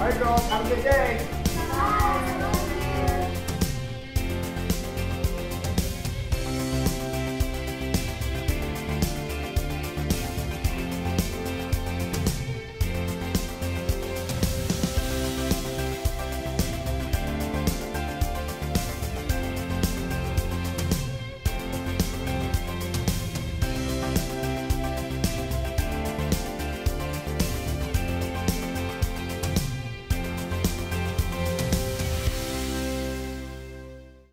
All right, girls. Have a good day.